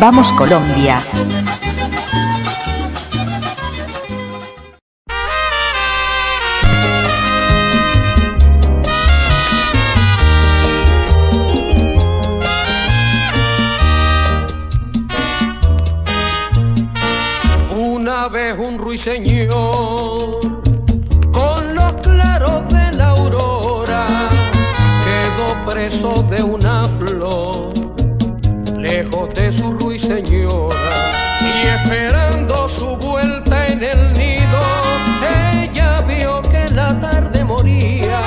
Vamos Colombia. Una vez un ruiseñor lejos de su ruiseñora y esperando su vuelta en el nido ella vio que la tarde moría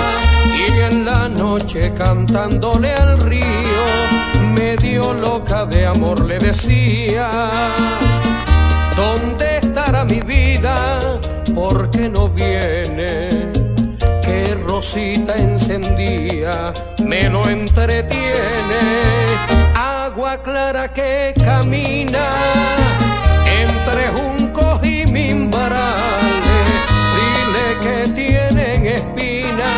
y en la noche cantándole al río medio loca de amor le decía ¿Dónde estará mi vida? ¿Por qué no viene? Que Rosita encendía me lo entretiene. Agua clara que camina entre juncos y mimbarales. Dile que tienen espina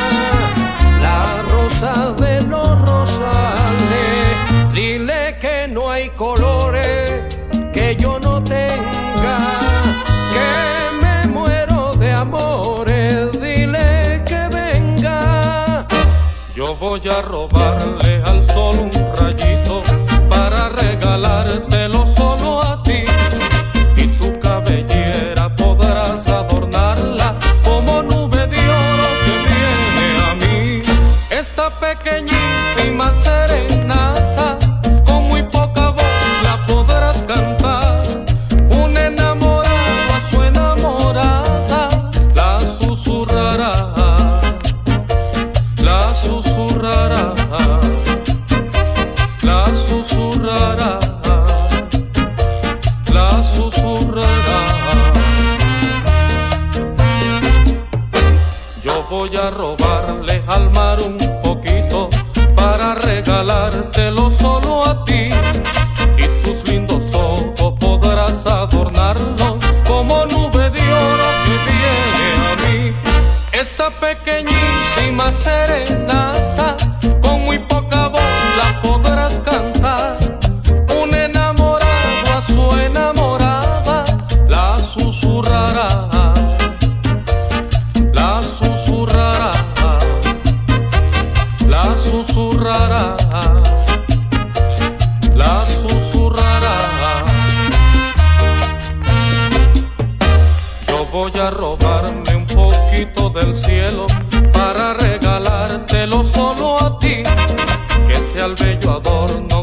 las rosas de los rosales. Dile que no hay colores que yo no tenga, que me muero de amores, dile que venga. Yo voy a robarle al sol un rayito regalártelo solo a ti. Y tu cabellera podrás adornarla como nube de oro que viene a mí. Esta pequeñísima serenata con muy poca voz la podrás cantar. Un enamorado a su enamorada la susurrará, la susurrará, la susurrará, voy a robarle al mar un poquito para regalártelo solo a ti. Y tus lindos ojos podrás adornarlos como nube de oro que viene a mí. Esta pequeñísima serenata con muy poca voy a robarme un poquito del cielo para regalártelo solo a ti, que sea el bello adorno